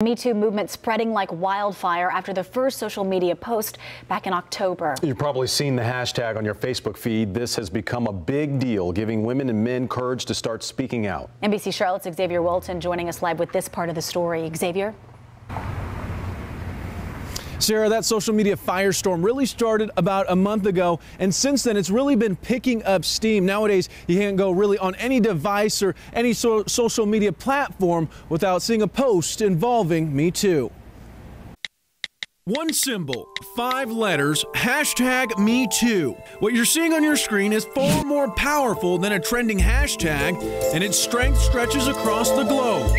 Me Too movement spreading like wildfire after the first social media post back in October. You've probably seen the hashtag on your Facebook feed. This has become a big deal, giving women and men courage to start speaking out. NBC Charlotte's Xavier Walton joining us live with this part of the story. Xavier? Sarah, that social media firestorm really started about a month ago, and since then it's really been picking up steam. Nowadays, you can't go really on any device or any so social media platform without seeing a post involving Me Too. One symbol, five letters, hashtag Me Too. What you're seeing on your screen is far more powerful than a trending hashtag, and its strength stretches across the globe.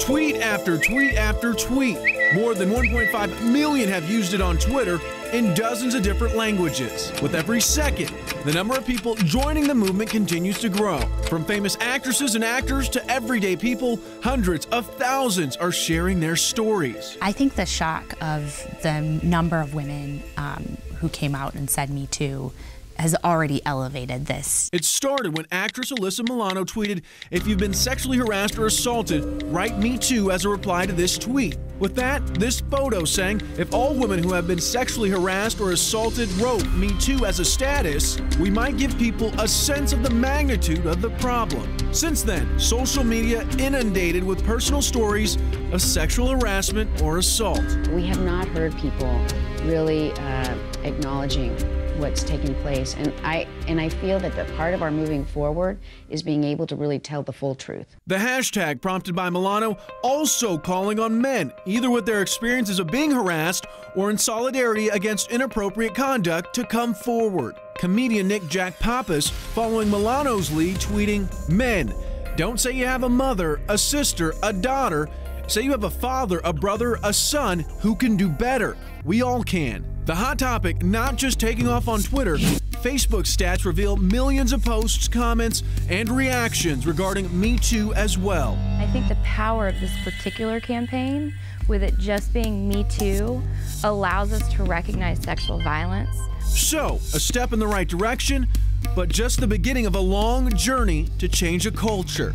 Tweet after tweet after tweet. More than 1.5 million have used it on Twitter in dozens of different languages. With every second, the number of people joining the movement continues to grow. From famous actresses and actors to everyday people, hundreds of thousands are sharing their stories. I think the shock of the number of women um, who came out and said Me Too has already elevated this. It started when actress Alyssa Milano tweeted, If you've been sexually harassed or assaulted, write me too as a reply to this tweet. With that, this photo saying, If all women who have been sexually harassed or assaulted wrote me too as a status, we might give people a sense of the magnitude of the problem. Since then, social media inundated with personal stories of sexual harassment or assault. We have not heard people really uh, acknowledging what's taking place. And I and I feel that the part of our moving forward is being able to really tell the full truth. The hashtag prompted by Milano also calling on men, either with their experiences of being harassed or in solidarity against inappropriate conduct, to come forward. Comedian Nick Jack Pappas, following Milano's lead, tweeting, Men, don't say you have a mother, a sister, a daughter. Say you have a father, a brother, a son who can do better. We all can. The hot topic not just taking off on Twitter, Facebook stats reveal millions of posts, comments, and reactions regarding Me Too as well. I think the power of this particular campaign, with it just being Me Too, allows us to recognize sexual violence. So, a step in the right direction, but just the beginning of a long journey to change a culture.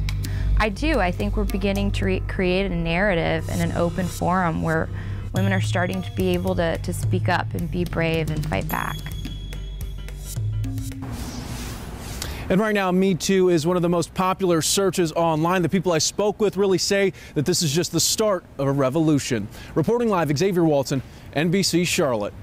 I do. I think we're beginning to create a narrative and an open forum where women are starting to be able to, to speak up and be brave and fight back. And right now, Me Too is one of the most popular searches online. The people I spoke with really say that this is just the start of a revolution. Reporting live, Xavier Walton, NBC Charlotte.